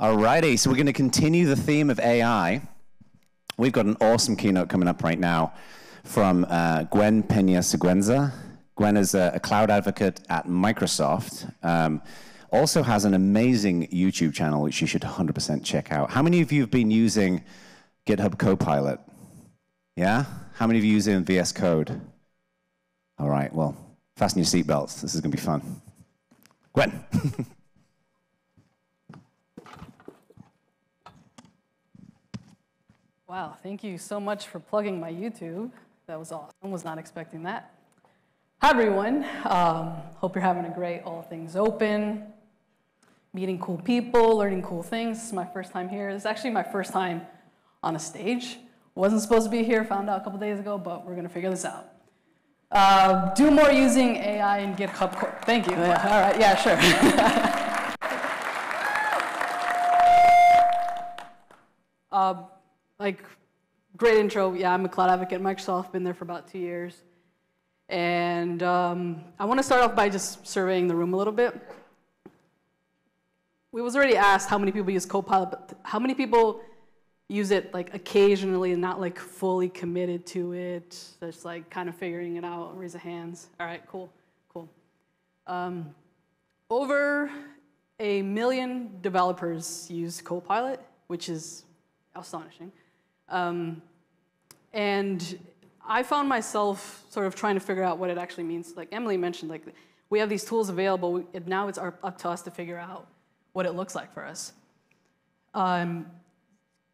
Alrighty, so we're going to continue the theme of AI. We've got an awesome keynote coming up right now from uh, Gwen Peña Siguenza. Gwen is a, a, cloud advocate at Microsoft. Um, also has an amazing YouTube channel which you should 100% check out. How many of you have been using GitHub Copilot? Yeah? How many of you using VS Code? All right, well, fasten your seatbelts. This is going to be fun. Gwen. wow, thank you so much for plugging my YouTube. That was awesome. Was not expecting that. Hi, everyone. Um, hope you're having a great All Things Open, meeting cool people, learning cool things. This is my first time here. This is actually my first time on a stage. Wasn't supposed to be here, found out a couple days ago, but we're going to figure this out. Uh, do more using AI and GitHub. Thank you. Yeah, all right, yeah, sure. uh, like, great intro. Yeah, I'm a cloud advocate at Microsoft, been there for about two years. And um, I want to start off by just surveying the room a little bit. We was already asked how many people use Copilot, but how many people use it like occasionally and not like fully committed to it, just like kind of figuring it out? Raise the hands. All right, cool, cool. Um, over a million developers use Copilot, which is astonishing. Um, and I found myself sort of trying to figure out what it actually means. Like Emily mentioned, like we have these tools available, now it's our, up to us to figure out what it looks like for us. Um,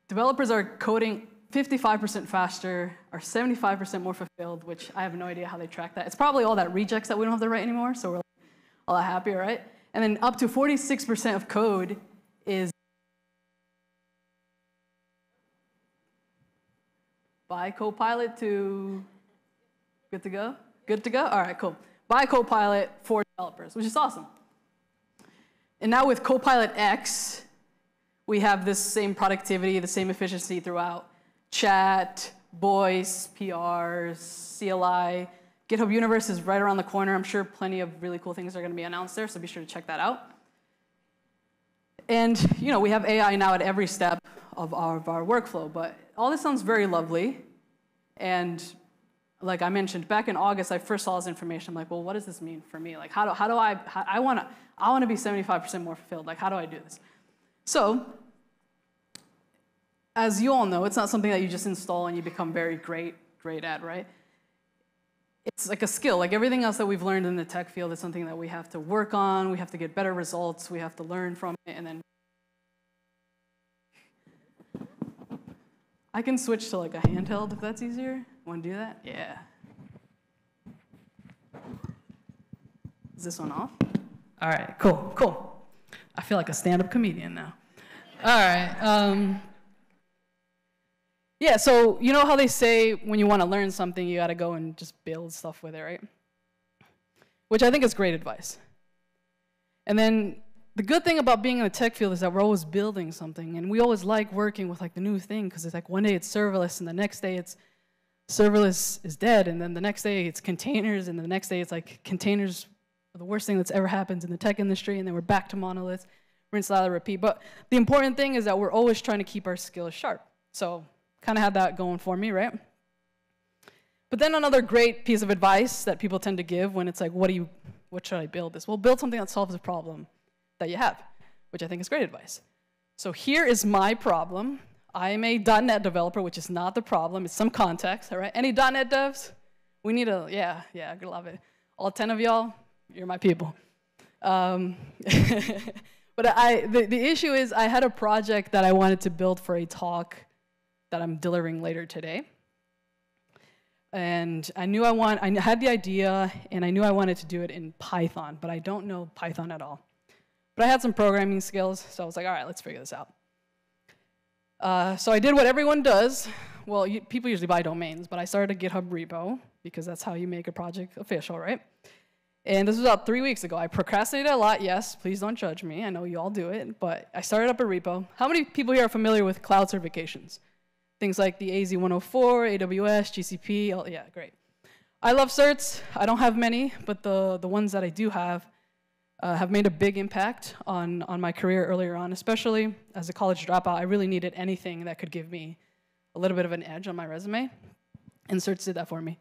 developers are coding 55% faster, are 75% more fulfilled, which I have no idea how they track that. It's probably all that regex that we don't have to write anymore, so we're a lot happier, right? And then up to 46% of code is By Copilot to good to go? Good to go? All right, cool. By Copilot for developers, which is awesome. And now with Copilot X, we have this same productivity, the same efficiency throughout chat, voice, PRs, CLI. GitHub Universe is right around the corner. I'm sure plenty of really cool things are going to be announced there, so be sure to check that out. And you know, we have AI now at every step of our, of our workflow, but all this sounds very lovely. And like I mentioned, back in August, I first saw this information. I'm like, well, what does this mean for me? Like, how do, how do I, how, I want to I wanna be 75% more fulfilled. Like, how do I do this? So, as you all know, it's not something that you just install and you become very great, great at, right? It's like a skill. Like everything else that we've learned in the tech field is something that we have to work on, we have to get better results, we have to learn from it, and then I can switch to like a handheld if that's easier. Want to do that? Yeah. Is this one off? All right, cool, cool. I feel like a stand-up comedian now. All right. Um, yeah, so you know how they say when you want to learn something, you got to go and just build stuff with it, right? Which I think is great advice. And then the good thing about being in the tech field is that we're always building something, and we always like working with like the new thing because it's like one day it's serverless, and the next day it's serverless is dead, and then the next day it's containers, and the next day it's like containers are the worst thing that's ever happened in the tech industry, and then we're back to monoliths, rinse, lather, repeat. But the important thing is that we're always trying to keep our skills sharp. So kind of had that going for me, right? But then another great piece of advice that people tend to give when it's like, what do you, what should I build this? Well, build something that solves a problem that you have, which I think is great advice. So here is my problem. I'm a .NET developer, which is not the problem. It's some context, all right? Any .NET devs? We need a, yeah, yeah, I love it. All 10 of y'all, you're my people. Um, but I, the, the issue is I had a project that I wanted to build for a talk that I'm delivering later today. And I knew I want, I had the idea, and I knew I wanted to do it in Python, but I don't know Python at all. But I had some programming skills, so I was like, all right, let's figure this out. Uh, so I did what everyone does. Well, you, people usually buy domains, but I started a GitHub repo because that's how you make a project official, right? And this was about three weeks ago. I procrastinated a lot, yes, please don't judge me. I know you all do it, but I started up a repo. How many people here are familiar with cloud certifications? Things like the AZ104, AWS, GCP, oh, yeah, great. I love certs. I don't have many, but the, the ones that I do have, uh, have made a big impact on, on my career earlier on, especially as a college dropout. I really needed anything that could give me a little bit of an edge on my resume, and Certs did that for me.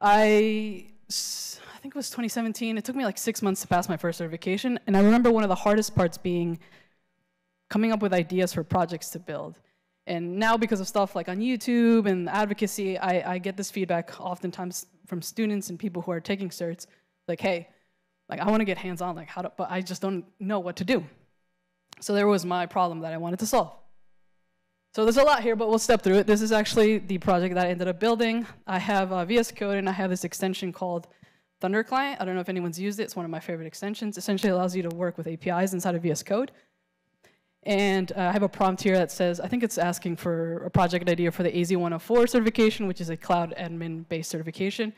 I, I think it was 2017. It took me like six months to pass my first certification, and I remember one of the hardest parts being coming up with ideas for projects to build. And now, because of stuff like on YouTube and advocacy, I, I get this feedback oftentimes from students and people who are taking certs, like, hey, like I want to get hands-on, like how to, but I just don't know what to do. So there was my problem that I wanted to solve. So there's a lot here, but we'll step through it. This is actually the project that I ended up building. I have uh, VS Code and I have this extension called Thunder Client. I don't know if anyone's used it. It's one of my favorite extensions. Essentially allows you to work with APIs inside of VS Code. And uh, I have a prompt here that says, I think it's asking for a project idea for the AZ-104 certification, which is a cloud admin-based certification.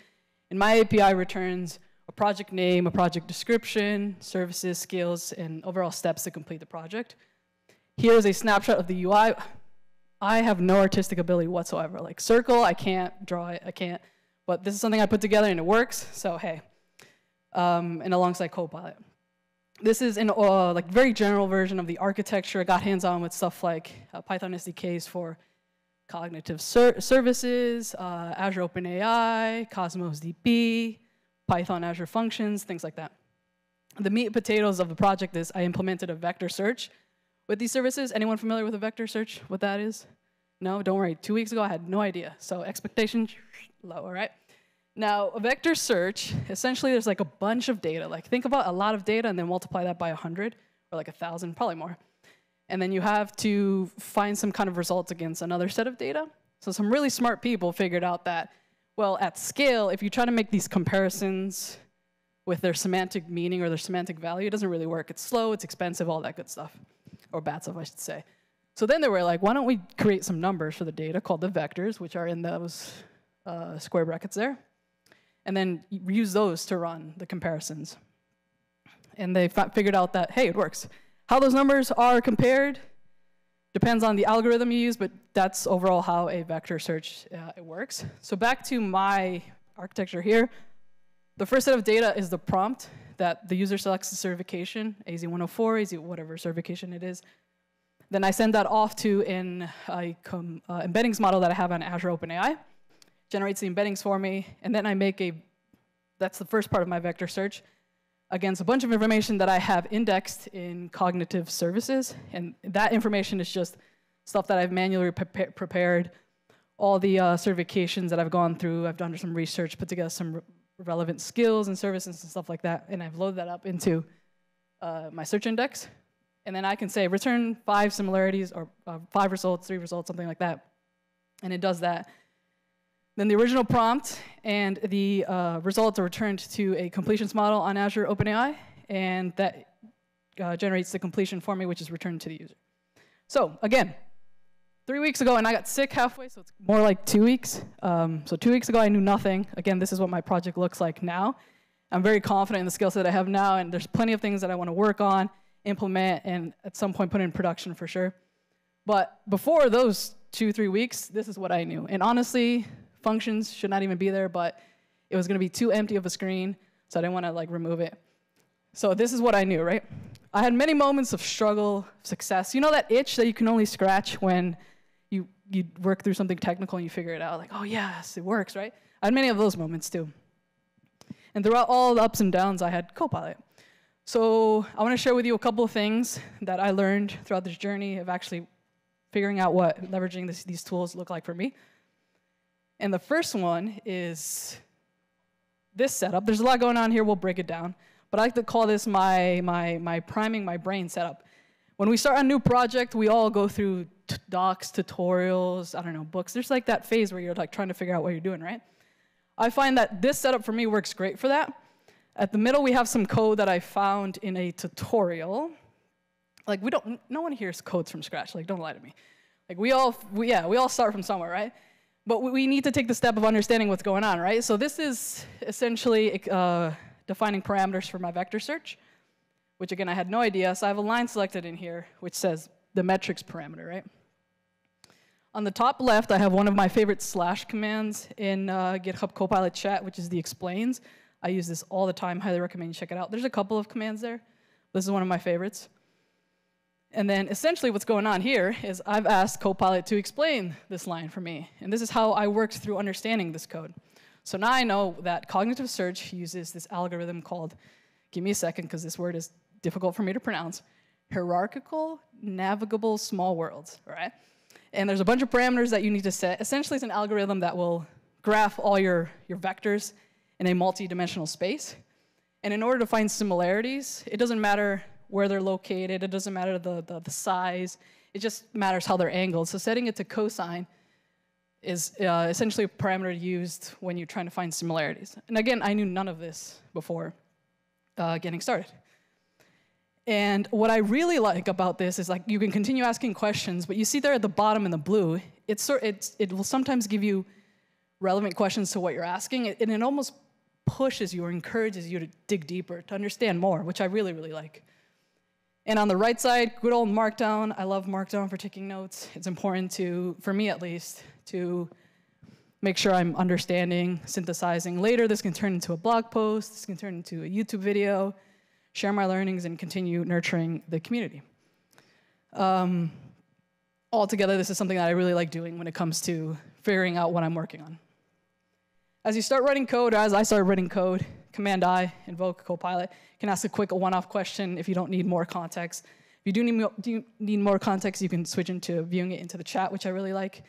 And my API returns a project name, a project description, services, skills, and overall steps to complete the project. Here is a snapshot of the UI. I have no artistic ability whatsoever. Like circle, I can't draw it, I can't. But this is something I put together and it works, so hey. Um, and alongside Copilot this is an uh, like very general version of the architecture. I got hands-on with stuff like uh, Python SDKs for cognitive ser services, uh, Azure OpenAI, Cosmos DB, Python Azure Functions, things like that. The meat and potatoes of the project is I implemented a vector search with these services. Anyone familiar with a vector search, what that is? No, don't worry. Two weeks ago, I had no idea. So expectations low, all right? Now, a vector search, essentially there's like a bunch of data. Like think about a lot of data and then multiply that by 100 or like 1,000, probably more. And then you have to find some kind of results against another set of data. So some really smart people figured out that, well, at scale, if you try to make these comparisons with their semantic meaning or their semantic value, it doesn't really work. It's slow, it's expensive, all that good stuff. Or bad stuff, I should say. So then they were like, why don't we create some numbers for the data called the vectors, which are in those uh, square brackets there and then use those to run the comparisons. And they figured out that, hey, it works. How those numbers are compared depends on the algorithm you use, but that's overall how a vector search uh, it works. So back to my architecture here. The first set of data is the prompt that the user selects the certification, AZ104, AZ whatever certification it is. Then I send that off to an uh, embeddings model that I have on Azure OpenAI generates the embeddings for me, and then I make a, that's the first part of my vector search, against a bunch of information that I have indexed in cognitive services, and that information is just stuff that I've manually pre prepared, all the uh, certifications that I've gone through, I've done some research, put together some re relevant skills and services and stuff like that, and I've loaded that up into uh, my search index, and then I can say return five similarities or uh, five results, three results, something like that, and it does that. Then the original prompt and the uh, results are returned to a completions model on Azure OpenAI, and that uh, generates the completion for me, which is returned to the user. So again, three weeks ago, and I got sick halfway, so it's more like two weeks. Um, so two weeks ago, I knew nothing. Again, this is what my project looks like now. I'm very confident in the skill set I have now, and there's plenty of things that I want to work on, implement, and at some point put in production for sure. But before those two, three weeks, this is what I knew. And honestly, functions should not even be there, but it was gonna be too empty of a screen, so I didn't wanna like remove it. So this is what I knew, right? I had many moments of struggle, success. You know that itch that you can only scratch when you, you work through something technical and you figure it out, like, oh yes, it works, right? I had many of those moments too. And throughout all the ups and downs, I had Copilot. So I want to share with you a couple of things that I learned throughout this journey of actually figuring out what leveraging this, these tools look like for me. And the first one is this setup. There's a lot going on here. We'll break it down. But I like to call this my, my, my priming my brain setup. When we start a new project, we all go through docs, tutorials, I don't know, books. There's like that phase where you're like trying to figure out what you're doing, right? I find that this setup for me works great for that. At the middle, we have some code that I found in a tutorial. Like we don't, no one hears codes from scratch. Like don't lie to me. Like we all, we, yeah, we all start from somewhere, right? But we need to take the step of understanding what's going on, right? So this is essentially uh, defining parameters for my vector search, which again, I had no idea. So I have a line selected in here, which says the metrics parameter, right? On the top left, I have one of my favorite slash commands in uh, GitHub Copilot chat, which is the explains. I use this all the time. Highly recommend you check it out. There's a couple of commands there. This is one of my favorites. And then essentially what's going on here is I've asked Copilot to explain this line for me. And this is how I worked through understanding this code. So now I know that cognitive search uses this algorithm called, give me a second because this word is difficult for me to pronounce, hierarchical navigable small worlds, all right? And there's a bunch of parameters that you need to set. Essentially, it's an algorithm that will graph all your, your vectors in a multi-dimensional space. And in order to find similarities, it doesn't matter where they're located, it doesn't matter the, the, the size, it just matters how they're angled. So setting it to cosine is uh, essentially a parameter used when you're trying to find similarities. And again, I knew none of this before uh, getting started. And what I really like about this is like you can continue asking questions, but you see there at the bottom in the blue, it's, sort, it's, it will sometimes give you relevant questions to what you're asking, and it almost pushes you or encourages you to dig deeper, to understand more, which I really, really like. And on the right side, good old Markdown. I love Markdown for taking notes. It's important to, for me at least, to make sure I'm understanding, synthesizing. Later, this can turn into a blog post, this can turn into a YouTube video, share my learnings, and continue nurturing the community. Um, altogether, this is something that I really like doing when it comes to figuring out what I'm working on. As you start writing code, or as I started writing code, Command I, invoke Copilot. You can ask a quick one-off question if you don't need more context. If you do need, do need more context, you can switch into viewing it into the chat, which I really like.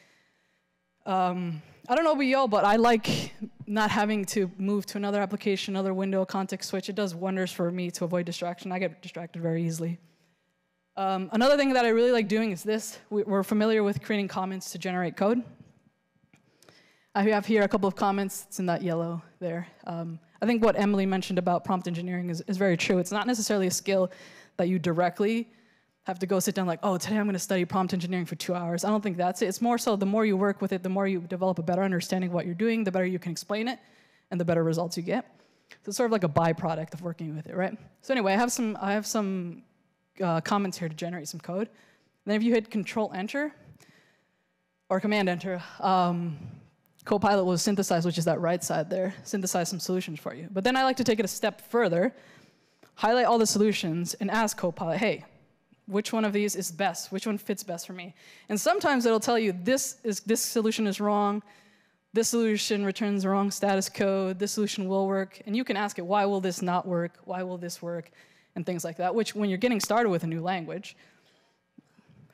Um, I don't know about y'all, but I like not having to move to another application, another window, context switch. It does wonders for me to avoid distraction. I get distracted very easily. Um, another thing that I really like doing is this. We're familiar with creating comments to generate code. I have here a couple of comments. It's in that yellow there. Um, I think what Emily mentioned about prompt engineering is, is very true. It's not necessarily a skill that you directly have to go sit down like, oh, today I'm going to study prompt engineering for two hours. I don't think that's it. It's more so the more you work with it, the more you develop a better understanding of what you're doing, the better you can explain it, and the better results you get. So it's sort of like a byproduct of working with it, right? So anyway, I have some, I have some uh, comments here to generate some code. And then if you hit Control Enter or Command Enter, um, Copilot will synthesize, which is that right side there, synthesize some solutions for you. But then I like to take it a step further, highlight all the solutions, and ask Copilot, hey, which one of these is best? Which one fits best for me? And sometimes it'll tell you this, is, this solution is wrong, this solution returns the wrong status code, this solution will work, and you can ask it, why will this not work? Why will this work? And things like that, which when you're getting started with a new language,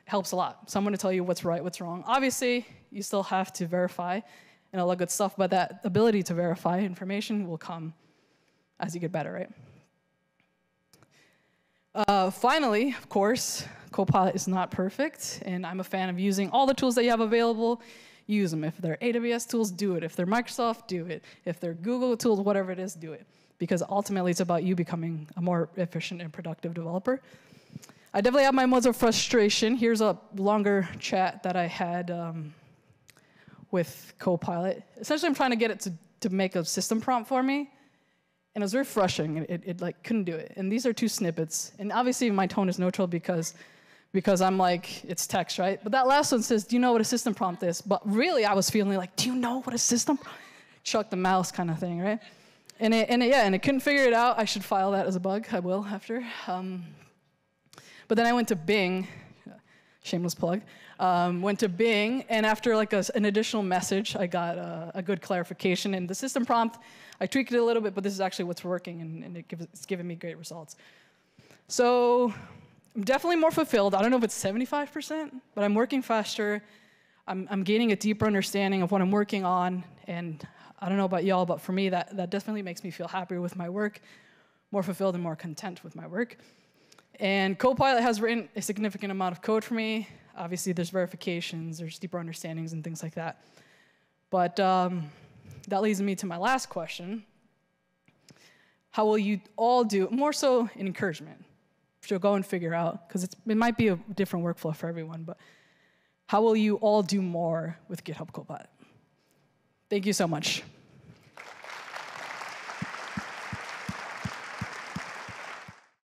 helps a lot. Someone to tell you what's right, what's wrong. Obviously, you still have to verify and all that good stuff, but that ability to verify information will come as you get better, right? Uh, finally, of course, Copilot is not perfect, and I'm a fan of using all the tools that you have available. Use them. If they're AWS tools, do it. If they're Microsoft, do it. If they're Google tools, whatever it is, do it. Because ultimately, it's about you becoming a more efficient and productive developer. I definitely have my moments of frustration. Here's a longer chat that I had um, with Copilot. Essentially, I'm trying to get it to, to make a system prompt for me. And it was very frustrating. It, it, it, like couldn't do it. And these are two snippets. And obviously my tone is neutral because because I'm like, it's text, right? But that last one says, do you know what a system prompt is? But really I was feeling like, do you know what a system? Chuck the mouse kind of thing, right? And it, and it, yeah, and it couldn't figure it out. I should file that as a bug. I will after. Um, but then I went to Bing, shameless plug, um, went to Bing, and after like a, an additional message, I got a, a, good clarification. And the system prompt, I tweaked it a little bit, but this is actually what's working, and, and it gives, it's giving me great results. So I'm definitely more fulfilled. I don't know if it's 75%, but I'm working faster. I'm, I'm gaining a deeper understanding of what I'm working on, and I don't know about y'all, but for me, that, that definitely makes me feel happier with my work, more fulfilled and more content with my work. And Copilot has written a significant amount of code for me. Obviously, there's verifications, there's deeper understandings, and things like that. But um, that leads me to my last question. How will you all do, more so an encouragement, to go and figure out, because it might be a different workflow for everyone, but how will you all do more with GitHub Copilot? Thank you so much.